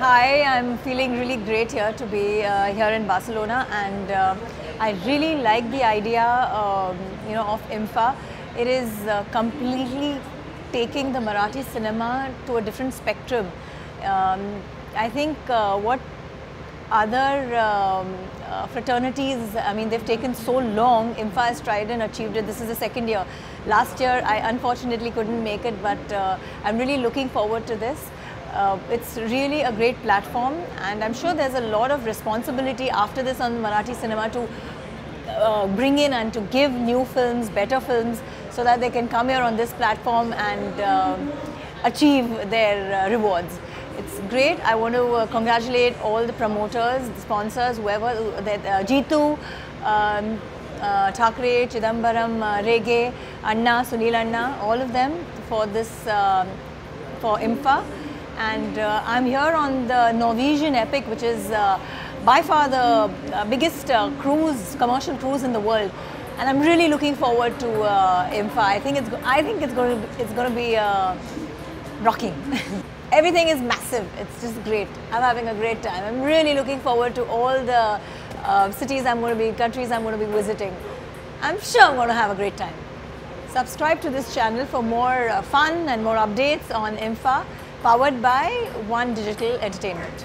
Hi, I'm feeling really great here to be uh, here in Barcelona, and uh, I really like the idea, um, you know, of IMFA. It is uh, completely taking the Marathi cinema to a different spectrum. Um, I think uh, what other um, uh, fraternities, I mean, they've taken so long. IMFA has tried and achieved it. This is the second year. Last year, I unfortunately couldn't make it, but uh, I'm really looking forward to this. Uh, it's really a great platform, and I'm sure there's a lot of responsibility after this on Marathi cinema to uh, bring in and to give new films, better films, so that they can come here on this platform and um, achieve their uh, rewards. It's great. I want to uh, congratulate all the promoters, the sponsors, whoever, uh, that, uh, Jitu, um, uh, Thakre, Chidambaram, uh, Rege, Anna, Sunil Anna, all of them for this, um, for IMFA. And uh, I'm here on the Norwegian Epic, which is uh, by far the uh, biggest uh, cruise, commercial cruise in the world. And I'm really looking forward to uh, IMFA. I think it's, I think it's going to, it's going to be uh, rocking. Everything is massive. It's just great. I'm having a great time. I'm really looking forward to all the cities I'm going to be, countries I'm going to be visiting. I'm sure I'm going to have a great time. Subscribe to this channel for more fun and more updates on IMFA, powered by One Digital Entertainment.